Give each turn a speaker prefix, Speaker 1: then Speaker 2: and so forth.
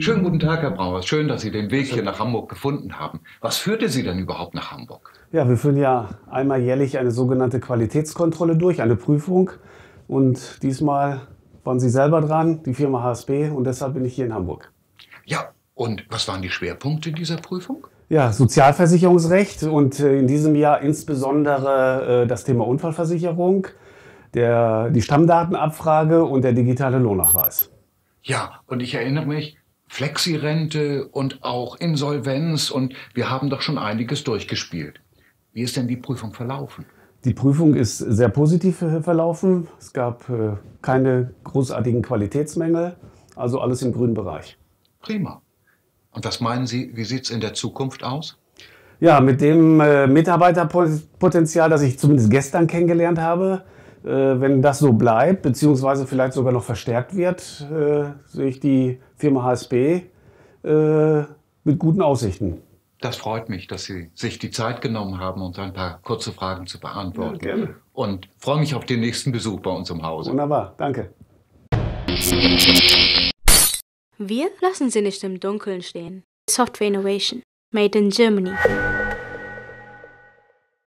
Speaker 1: Schönen guten Tag, Herr Brauer. Schön, dass Sie den Weg hier nach Hamburg gefunden haben. Was führte Sie denn überhaupt nach Hamburg?
Speaker 2: Ja, wir führen ja einmal jährlich eine sogenannte Qualitätskontrolle durch, eine Prüfung. Und diesmal waren Sie selber dran, die Firma HSB, und deshalb bin ich hier in Hamburg.
Speaker 1: Ja, und was waren die Schwerpunkte dieser Prüfung?
Speaker 2: Ja, Sozialversicherungsrecht und äh, in diesem Jahr insbesondere äh, das Thema Unfallversicherung, der, die Stammdatenabfrage und der digitale Lohnnachweis.
Speaker 1: Ja, und ich erinnere mich, Flexirente und auch Insolvenz und wir haben doch schon einiges durchgespielt. Wie ist denn die Prüfung verlaufen?
Speaker 2: Die Prüfung ist sehr positiv äh, verlaufen. Es gab keine großartigen Qualitätsmängel, also alles im grünen Bereich.
Speaker 1: Prima. Und was meinen Sie, wie sieht es in der Zukunft aus?
Speaker 2: Ja, mit dem äh, Mitarbeiterpotenzial, das ich zumindest gestern kennengelernt habe, äh, wenn das so bleibt, beziehungsweise vielleicht sogar noch verstärkt wird, äh, sehe ich die Firma HSB äh, mit guten Aussichten.
Speaker 1: Das freut mich, dass Sie sich die Zeit genommen haben, uns ein paar kurze Fragen zu beantworten.
Speaker 2: Ja, gerne.
Speaker 1: Und freue mich auf den nächsten Besuch bei uns im Hause.
Speaker 2: Wunderbar, danke.
Speaker 3: Wir lassen sie nicht im Dunkeln stehen. Software Innovation, made in Germany.